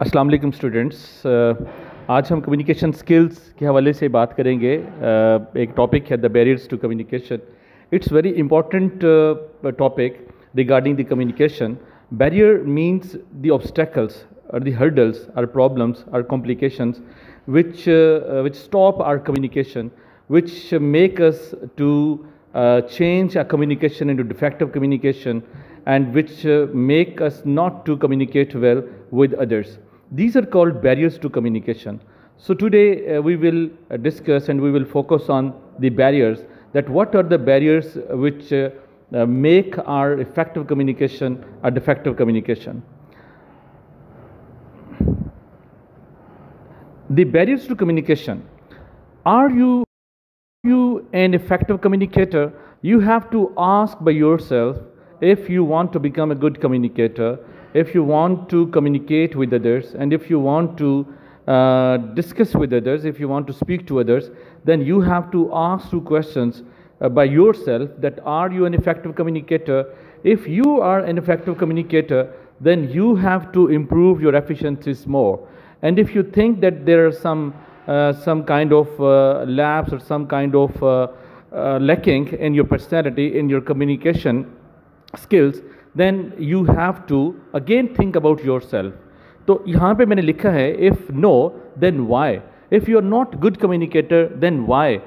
Aslam students. आज हम communication skills के हवाले से बात करेंगे। एक टॉपिक है the barriers to communication it's very important topic regarding the communication barrier means the obstacles और the hurdles or problems or complication which which stop our communication which make us to change our communication into defective communication and which make us not to communicate well with others these are called barriers to communication. So today uh, we will uh, discuss and we will focus on the barriers that what are the barriers which uh, uh, make our effective communication a defective communication. The barriers to communication. Are you you an effective communicator? You have to ask by yourself if you want to become a good communicator if you want to communicate with others and if you want to uh, discuss with others if you want to speak to others then you have to ask two questions uh, by yourself that are you an effective communicator? If you are an effective communicator then you have to improve your efficiencies more. And if you think that there are some, uh, some kind of uh, lapse or some kind of uh, uh, lacking in your personality, in your communication skills, then you have to again think about yourself. तो यहाँ पे मैंने लिखा है if no then why if you are not good communicator then why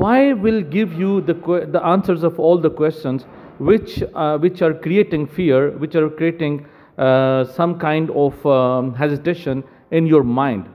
why will give you the que- the answers of all the questions which uh, which are creating fear which are creating uh, some kind of um, hesitation in your mind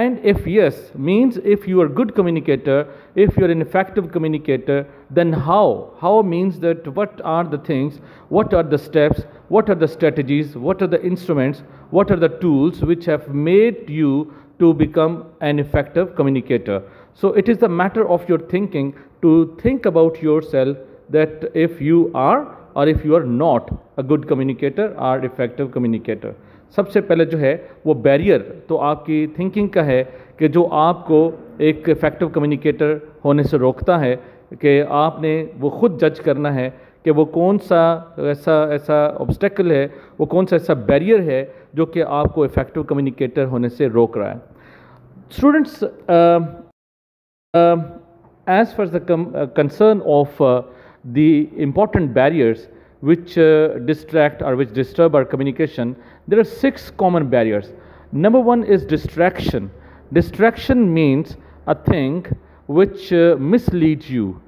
And if yes means if you are good communicator if you are an effective communicator then how? How means that what are the things what are the steps what are the strategies what are the instruments what are the tools which have made you to become an effective communicator? So it is a matter of your thinking to think about yourself that if you are or if you are not a good communicator or effective communicator सबसे पहले जो है वो barrier तो आपकी thinking का है कि जो आपको एक इफ़ेक्टिव कम्युनिकेटर होने से रोकता है कि आपने वो खुद जज करना है कि वो कौन सा ऐसा ऐसा ऑब्स्टेकल है वो कौन सा ऐसा बैरियर है जो कि आपको इफ़ेक्टिव कम्युनिकेटर होने से रोक रहा है। Students as far as the com- uh, concern of which uh, distract or which disturb our communication, there are six common barriers. Number one is distraction. Distraction means a thing which uh, misleads you.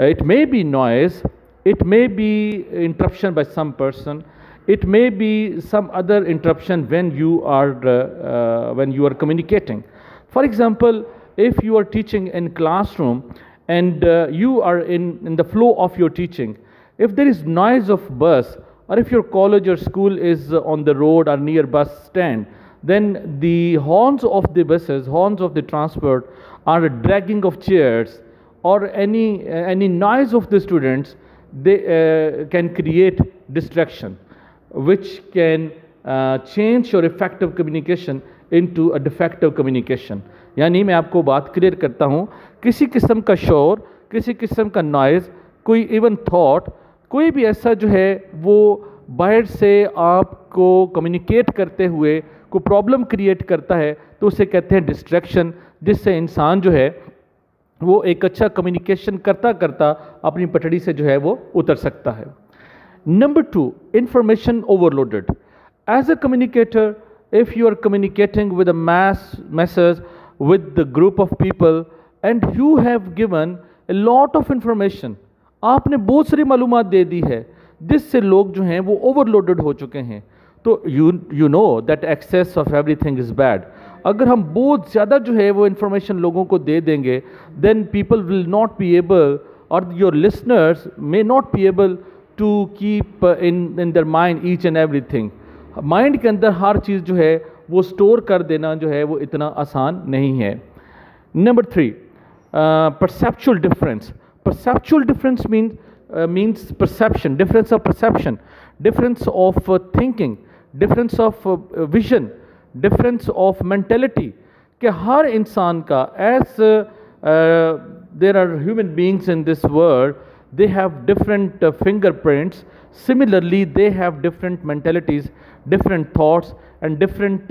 Uh, it may be noise, it may be interruption by some person, it may be some other interruption when you are uh, uh, when you are communicating. For example, if you are teaching in classroom and uh, you are in, in the flow of your teaching, if there is noise of bus or if your college or school is on the road or near bus stand, then the horns of the buses, horns of the transport are dragging of chairs or any, any noise of the students, they uh, can create distraction, which can uh, change your effective communication into a defective communication. यानी मैं आपको बात clear करता हूँ किसी किस्म का शोर किसी किस्म का नॉइज़ कोई इवन थॉट कोई भी ऐसा जो है, वो बाहर से आपको कम्युनिकेट करते हुए कोई प्रॉब्लम क्रिएट करता है तो उसे कहते हैं डिस्ट्रैक्शन जिससे इंसान जो है, वो एक अच्छा कम्युनिकेशन करता करता अपनी पटड़ी से जो है, वो उतर सकता है। Number two information overloaded as a communicator if you are communicating with a mass masses with the group of people and you have given a lot of information आपने बहुत सारी मालूम दे दी है, जिससे लोग जो हैं वो ओवरलोडेड हो चुके हैं। तो you you know that excess of everything is bad अगर हम बहुत ज़्यादा जो है वो इन्फॉर्मेशन लोगों को दे देंगे then people will not be able और your listeners may not be able to keep in in their mind each and everything mind के अंदर हर चीज़ जो है वो स्टोर कर देना जो है वो इतना आसान नहीं है। Number three perceptual difference perceptual difference means uh, means perception difference of perception difference of uh, thinking difference of uh, vision difference of mentality कि हर इंसान का as uh, there are human beings in this world they have different fingerprints similarly they have different mentalities different thoughts and different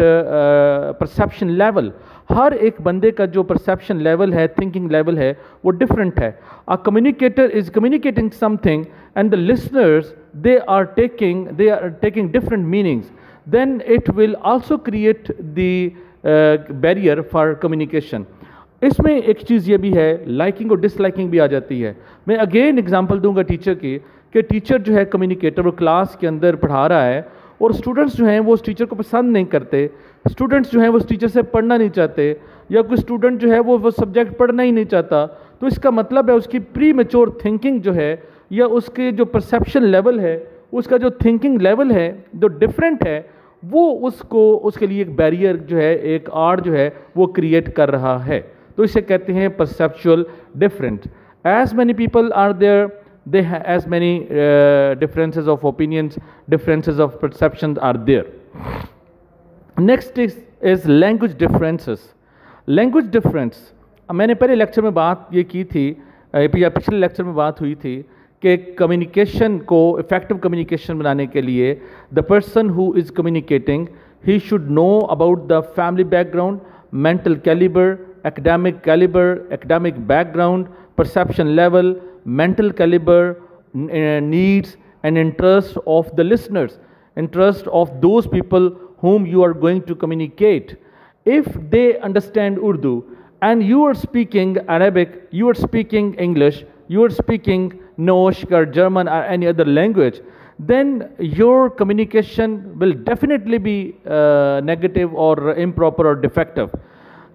perception level हर एक बंदे का जो perception level है thinking level है वो डिफरेंट है a communicator is communicating something and the listeners they are taking they are taking different meanings then it will also create the uh, barrier for communication इसमें एक चीज़ ये भी है liking और डिसलाइकिंग भी आ जाती है। मैं अगेन एग्जांपल दूँगा टीचर की कि टीचर जो है कम्युनिकेटर वो क्लास के अंदर पढ़ा रहा है और स्टूडेंट्स जो हैं वो उस टीचर को पसंद नहीं करते। स्टूडेंट्स जो हैं वो उस टीचर से पढ़ना नहीं चाहते या कोई स्टूडेंट जो है वो वो सब्जेक्ट पढ़ना ही नहीं चाहता। तो इसका मतलब है उसकी प्री मेच्योर थिंकिंग जो है या उसके जो परसेप्शन लेवल है, उसका जो थिंकिंग लेवल है, जो डिफरेंट है, वो उसको, उसके लिए एक बैरियर जो है, एक आड़ जो है, वो क्रिएट कर रहा है। तो इसे कहते हैं perceptual different as many people are there they have as many uh, differences of opinions perception are there next is language differences. Language difference. मैंने पहले लेक्चर में बात ये की थी या पिछले लेक्चर में बात हुई थी कि कम्युनिकेशन को इफ़ेक्टिव कम्युनिकेशन बनाने के लिए the person who is communicating he should know about the family background mental calibre academic caliber academic background perception level mental caliber uh, needs and interest of the listeners interest of those people whom you are going to communicate if they understand urdu and you are speaking arabic you are speaking english you are speaking Noshk or German or any other language, then your communication will definitely be uh, negative or improper or defective.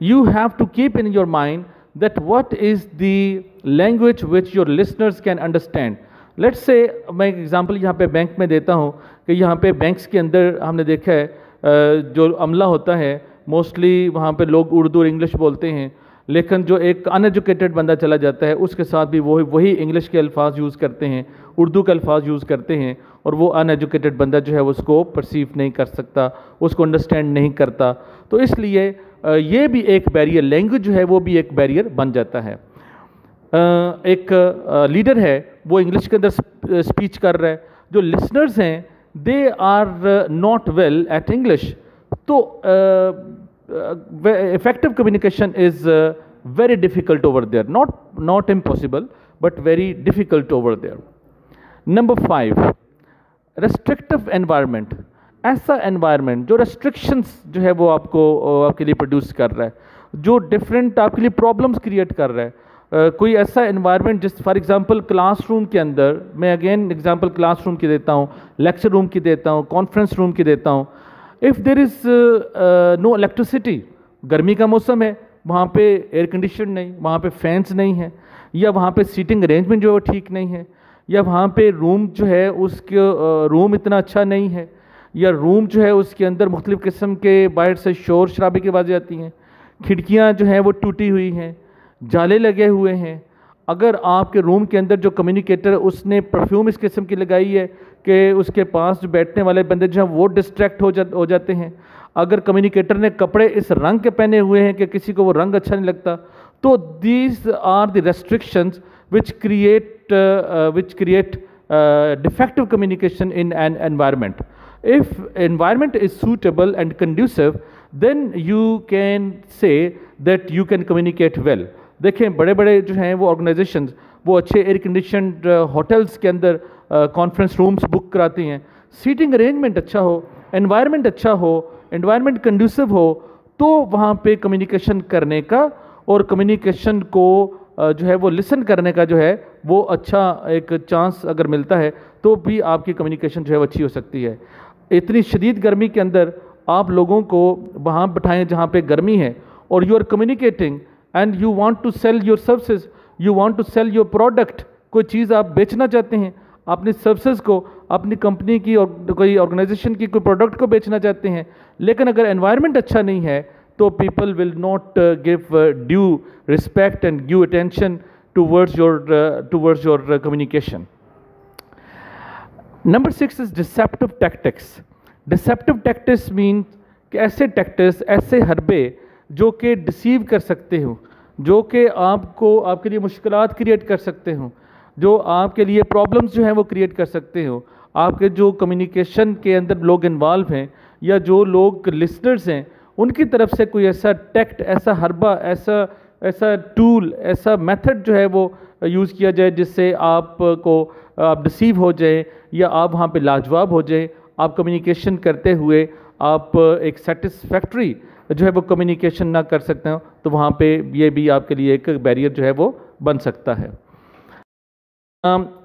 You have to keep in your mind that what is the language which your listeners can understand. Let's say मैं एक example यहाँ पे bank में देता हूँ कि यहाँ पे बैंक्स के अंदर हमने देखा है जो अमला होता है मोस्टली वहाँ पे लोग उर्दू और इंग्लिश बोलते हैं, लेकिन जो एक अनएजुकेटेड बंदा चला जाता है, उसके साथ भी वही वही इंग्लिश के अल्फाज यूज़ करते हैं, उर्दू के अल्फाज यूज़ करते हैं, और वो अनएजुकेटेड बंदा जो है उसको परसीव नहीं कर सकता, उसको अंडरस्टैंड नहीं करता तो इसलिए ये भी एक बैरियर लैंग्वेज जो है, वो भी एक बैरियर बन जाता है। एक लीडर है, वो इंग्लिश के अंदर स्पीच कर रहा है। जो लिसनर्स हैं they are not well at English तो effective communication is very difficult over there not not impossible but very difficult over there number five restrictive environment ऐसा एनवायरनमेंट जो रेस्ट्रिक्शंस जो है वो आपको आपके लिए प्रोड्यूस कर रहा है, जो डिफरेंट आपके लिए प्रॉब्लम्स क्रिएट कर रहा है। कोई ऐसा एनवायरनमेंट जिस फॉर एग्जांपल क्लासरूम के अंदर, मैं अगेन एग्जांपल क्लासरूम की देता हूँ लेक्चर रूम की देता हूँ कॉन्फ्रेंस रूम की देता हूँ। If there is no electricity गर्मी का मौसम है, वहाँ पे एयर कंडीशन नहीं, वहाँ पे फैंस नहीं है, या वहाँ पे सीटिंग अरेंजमेंट जो है वो ठीक नहीं है, या वहाँ पे रूम जो है उसके रूम इतना अच्छा नहीं है या रूम जो है उसके अंदर मुख्तलिफ़ किस्म के बाहर से शोर शराबे की आवाज़ें आती हैं। खिड़कियाँ जो हैं वो टूटी हुई हैं, जाले लगे हुए हैं। अगर आपके रूम के अंदर जो कम्युनिकेटर उसने परफ्यूम इस किस्म की लगाई है कि उसके पास जो बैठने वाले बंदे जो हैं वो डिस्ट्रैक्ट हो जा, हो जाते हैं। अगर कम्युनिकेटर ने कपड़े इस रंग के पहने हुए हैं कि किसी को वो रंग अच्छा नहीं लगता तो these are the restrictions which create which create defective communication in an environment if environment is suitable and conducive, then you can say that you can communicate well. देखें बड़े बड़े जो हैं वो ऑर्गेनाइजेशंस वो अच्छे एयर कंडीशन होटल्स के अंदर कॉन्फ्रेंस रूम्स बुक कराती हैं। सीटिंग अरेंजमेंट अच्छा हो एनवायरनमेंट अच्छा हो एनवायरनमेंट कंड्यूसिव हो तो वहाँ पे कम्युनिकेशन करने का और कम्युनिकेशन को जो है वो लिसन करने का जो है, वो अच्छा एक चांस अगर मिलता है तो भी आपकी कम्युनिकेशन जो है वो अच्छी हो सकती है। इतनी शदीद गर्मी के अंदर आप लोगों को वहाँ बिठाएँ जहाँ पे गर्मी है। और you are communicating and you want to sell your services you want to sell your product कोई चीज़ आप बेचना चाहते हैं अपनी सर्विसेज़ को, अपनी कंपनी की और कोई ऑर्गेनाइजेशन की कोई प्रोडक्ट को बेचना चाहते हैं। लेकिन अगर एनवायरनमेंट अच्छा नहीं है तो people will not give due respect and give attention towards your towards your communication number six is deceptive tactics deceptive tactics mean कि ऐसे टैक्टिक्स ऐसे हरबे जो कि डिसीव कर सकते हो, जो कि आपको, आपके लिए मुश्किल क्रिएट कर सकते हो, जो आपके लिए प्रॉब्लम्स जो हैं वो क्रिएट कर सकते हो। आपके जो कम्युनिकेशन के अंदर लोग इन्वॉल्व हैं या जो लोग लिसनर्स हैं, उनकी तरफ़ से कोई ऐसा टेक्ट ऐसा हरबा, ऐसा ऐसा टूल ऐसा मेथड जो है वो यूज़ किया जाए जिससे आपको आप डिसीव हो जाए या आप वहाँ पे लाजवाब हो जाए आप कम्युनिकेशन करते हुए आप एक सेटिस्फैक्ट्री जो है वो कम्युनिकेशन ना कर सकते हो तो वहाँ पे ये भी आपके लिए एक बैरियर जो है वो बन सकता है।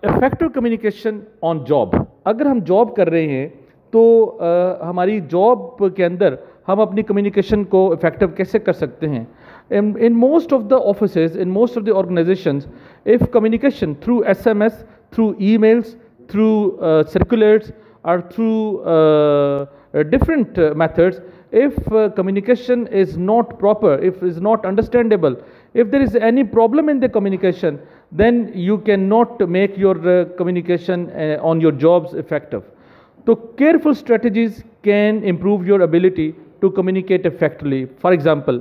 इफ़ेक्टिव कम्युनिकेशन ऑन जॉब अगर हम जॉब कर रहे हैं तो uh, हमारी जॉब के अंदर हम अपनी कम्युनिकेशन को इफ़ेक्टिव कैसे कर सकते हैं? In most of the offices in most of the organizations if communication through sms through emails through uh, circulars or through uh, different uh, methods if uh, communication is not proper if is not understandable if there is any problem in the communication then you cannot make your uh, communication uh, on your jobs effective so careful strategies can improve your ability to communicate effectively for example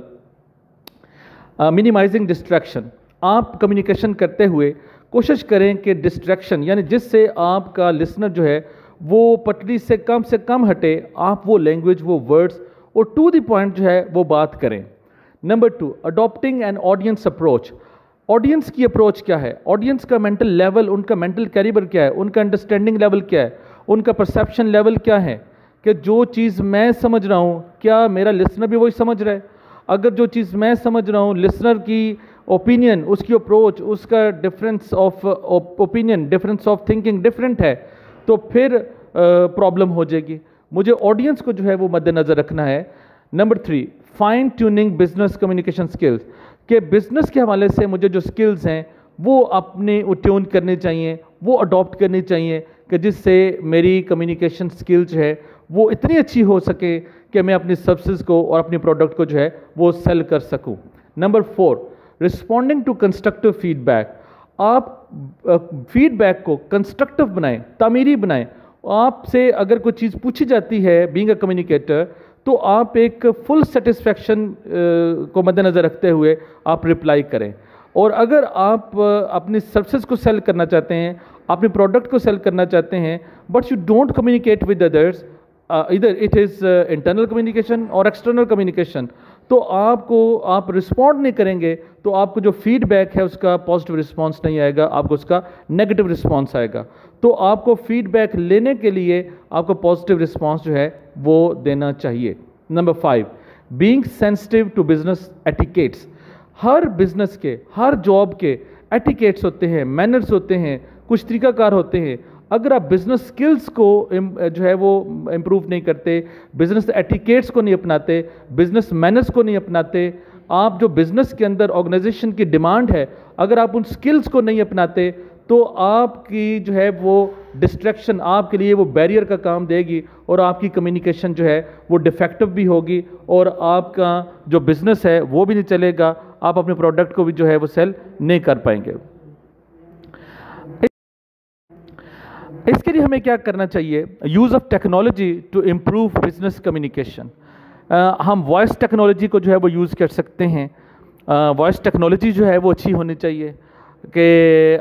minimizing distraction आप communication करते हुए कोशिश करें कि distraction यानी जिससे आपका listener जो है, वो पटरी से कम से कम हटे, आप वो लैंग्वेज वो वर्ड्स और टू द पॉइंट जो है, वो बात करें। Number two adopting an audience approach audience की अप्रोच क्या है? ऑडियंस का मेंटल लेवल उनका मेंटल कैरिबर क्या है? उनका अंडरस्टैंडिंग लेवल क्या है? उनका परसेप्शन लेवल क्या है? कि जो चीज़ मैं समझ रहा हूँ, क्या मेरा लिसनर भी वही समझ रहा है? अगर जो चीज़ मैं समझ रहा हूँ लिसनर की ओपिनियन उसकी अप्रोच उसका difference of opinion difference of thinking different है तो फिर प्रॉब्लम हो जाएगी मुझे ऑडियंस को जो है वो मद्देनज़र रखना है। Number three fine tuning business communication skills के बिज़नेस के हवाले से मुझे जो स्किल्स हैं, वो अपने ट्यून करने चाहिए, वो अडॉप्ट करनी चाहिए कि जिससे मेरी कम्युनिकेशन स्किल जो है, वो इतनी अच्छी हो सके कि मैं अपनी सर्विसेज़ को और अपनी प्रोडक्ट को जो है, वो सेल कर सकूँ। Number four responding to constructive feedback आप फीडबैक को कंस्ट्रक्टिव बनाएँ, तामीरी बनाएँ। आपसे अगर कोई चीज़ पूछी जाती है बींग अ कम्युनिकेटर तो आप एक फुल सेटिस्फैक्शन को मद्देनज़र रखते हुए आप रिप्लाई करें। और अगर आप अपनी सर्विसेज़ को सेल करना चाहते हैं, अपने प्रोडक्ट को सेल करना चाहते हैं but you don't communicate with others इधर इट इज़ इंटरनल कम्युनिकेशन और एक्सटर्नल कम्युनिकेशन तो आपको, आप रिस्पॉन्ड नहीं करेंगे तो आपको जो फीडबैक है उसका पॉजिटिव रिस्पॉन्स नहीं आएगा, आपको उसका नेगेटिव रिस्पॉन्स आएगा। तो आपको फीडबैक लेने के लिए आपको पॉजिटिव रिस्पॉन्स जो है वो देना चाहिए। Number five being sensitive to business etiquettes her business के, हर जॉब के एटिकेट्स होते हैं मैनर्स होते हैं, कुछ तरीकाकार होते हैं। अगर आप बिज़नेस स्किल्स को जो है वो इम्प्रूव नहीं करते बिज़नेस एटिकेट्स को नहीं अपनाते बिज़नेस मैनर्स को नहीं अपनाते, आप जो बिज़नेस के अंदर ऑर्गेनाइजेशन की डिमांड है, अगर आप उन स्किल्स को नहीं अपनाते तो आपकी जो है वो डिस्ट्रैक्शन आपके लिए वो बैरियर का काम देगी और आपकी कम्युनिकेशन जो है वो डिफेक्टिव भी होगी और आपका जो बिज़नेस है वो भी नहीं चलेगा, आप अपने प्रोडक्ट को भी जो है वो सेल नहीं कर पाएँगे। इसके लिए हमें क्या करना चाहिए? Use of technology to improve business communication हम वॉइस टेक्नोलॉजी को जो है वो यूज़ कर सकते हैं। वॉइस uh, टेक्नोलॉजी जो है वो अच्छी होनी चाहिए कि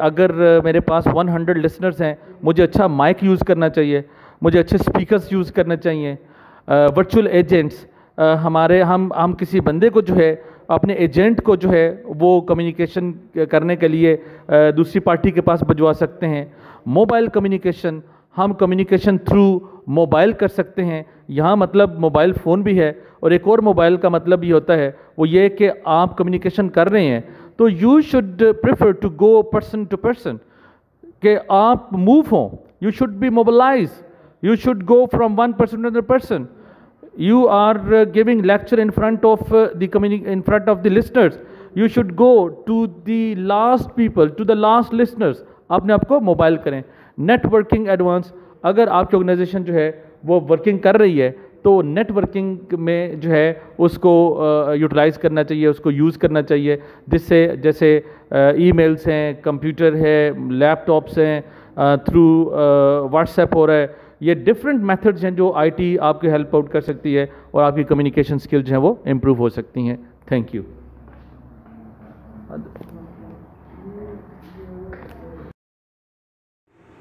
अगर मेरे पास 100 लिसनर्स हैं मुझे अच्छा माइक यूज़ करना चाहिए मुझे अच्छे स्पीकर्स यूज़ करने चाहिए। वर्चुअल uh, एजेंट्स uh, हमारे हम हम किसी बंदे को जो है अपने एजेंट को जो है वो कम्युनिकेशन करने के लिए दूसरी पार्टी के पास भिजवा सकते हैं। मोबाइल कम्युनिकेशन हम कम्युनिकेशन थ्रू मोबाइल कर सकते हैं। यहाँ मतलब मोबाइल फ़ोन भी है और एक और मोबाइल का मतलब ये होता है वो ये कि आप कम्युनिकेशन कर रहे हैं। तो you should prefer to go person to person कि आप मूव हों you should be mobilize you should go from one person to other person are uh, giving lecture in front of uh, the in front of the listeners. You should go to the last people to the last अपने आप को mobile करें। Networking advance अगर आपकी organisation जो है, वो working कर रही है तो नेटवर्किंग में जो है, उसको यूटिलाइज करना चाहिए, उसको यूज़ करना चाहिए। जिससे, जैसे ईमेल्स हैं कंप्यूटर है लैपटॉप्स हैं थ्रू व्हाट्सएप हो रहा है, ये डिफरेंट मेथड्स हैं जो आईटी आपकी हेल्प आउट कर सकती है और आपकी कम्युनिकेशन स्किल्स हैं वो इम्प्रूव हो सकती हैं। Thank you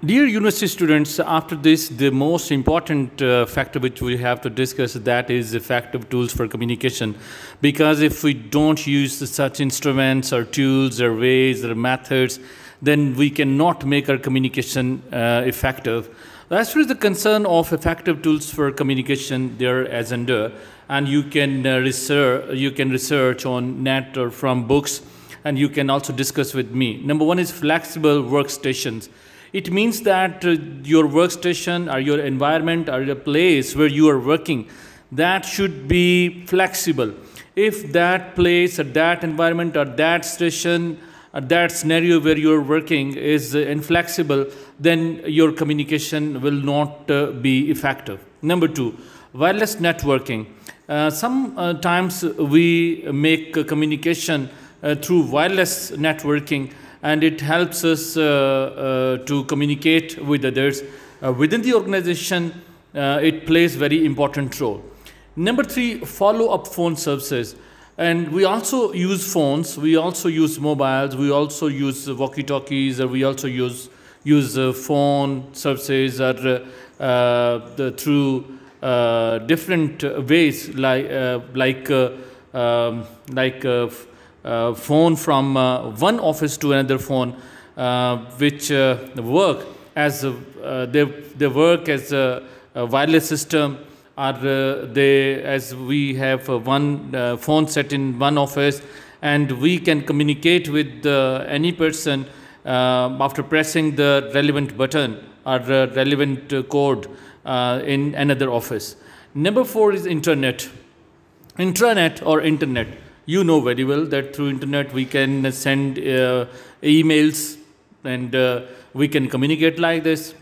Dear university students, after this, the most important uh, factor which we have to discuss that is effective tools for communication. Because if we don't use such instruments or tools or ways or methods, then we cannot make our communication uh, effective. As far as the concern of effective tools for communication, they're as under, and you can uh, research, you can research on net or from books, and you can also discuss with me. Number one is flexible workstations. It means that uh, your workstation or your environment or your place where you are working, that should be flexible. If that place or that environment or that station or that scenario where you're working is uh, inflexible, then your communication will not uh, be effective. Number two, wireless networking. Uh, sometimes we make communication uh, through wireless networking and it helps us uh, uh, to communicate with others. Uh, within the organization, it plays very important role. Number three, follow-up phone services. And we also use phones, we also use mobiles, we also use walkie-talkies, we also use, use uh, phone services or, uh, uh, the, through different ways like, like, um, like phone from uh, one office to another phone, uh, which work as they, they work as a, a wireless system or they as we have one phone set in one office and we can communicate with any person uh, after pressing the relevant button or relevant uh, code uh, in another office. Number four is internet. Intranet or internet you know very well that through internet we can send uh, emails and uh, we can communicate like this.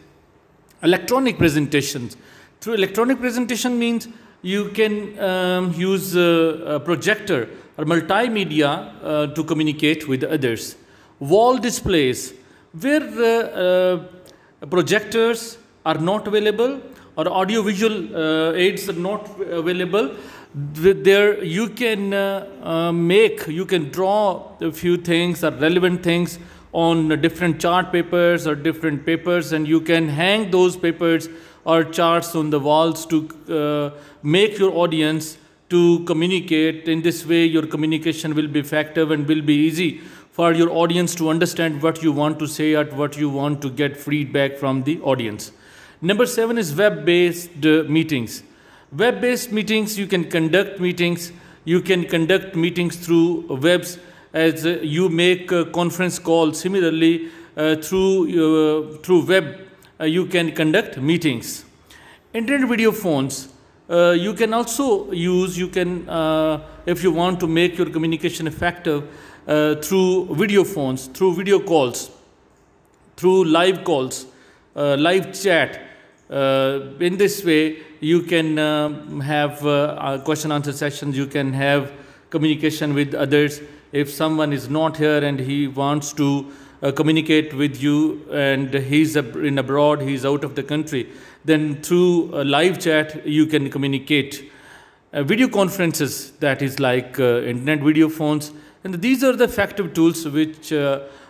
Electronic presentations. Through electronic presentation means you can um, use a projector or multimedia uh, to communicate with others. Wall displays, where uh, uh, projectors are not available or audiovisual uh, aids are not available, there you can uh, uh, make, you can draw a few things or relevant things on different chart papers or different papers and you can hang those papers or charts on the walls to uh, make your audience to communicate. In this way, your communication will be effective and will be easy for your audience to understand what you want to say or what you want to get feedback from the audience. Number seven is web-based uh, meetings. Web-based meetings, you can conduct meetings. You can conduct meetings through webs as uh, you make a conference call. Similarly, uh, through, uh, through web, uh, you can conduct meetings. Internet video phones, uh, you can also use, you can, uh, if you want to make your communication effective, through video phones, through video calls, through live calls, live chat, uh, in this way, you can uh, have uh, question answer sessions, you can have communication with others. If someone is not here and he wants to uh, communicate with you and he's in abroad, he's out of the country, then through live chat, you can communicate. Uh, video conferences, that is like uh, internet video phones, and these are the effective tools which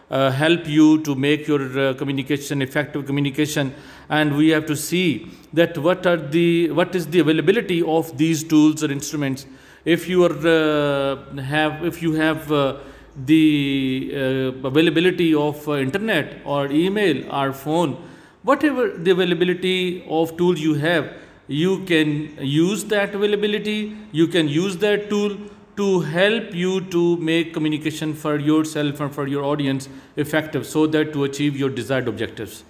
uh, help you to make your uh, communication effective communication. And we have to see that what are the what is the availability of these tools or instruments. If you are uh, have if you have uh, the uh, availability of uh, internet or email or phone whatever the availability of tool you have you can use that availability you can use that tool to help you to make communication for yourself and for your audience effective, so that to achieve your desired objectives.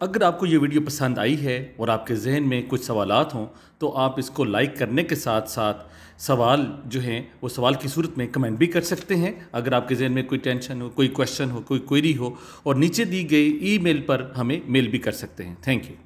अगर आपको ये video पसंद आई है और आपके जहन में कुछ सवाल हों तो आप इसको लाइक करने के साथ साथ सवाल जो हैं, वो सवाल की सूरत में कमेंट भी कर सकते हैं। अगर आपके जहन में कोई टेंशन हो, कोई क्वेश्चन हो, कोई क्वेरी हो, और नीचे दी गई ईमेल पर हमें मेल भी कर सकते हैं। Thank you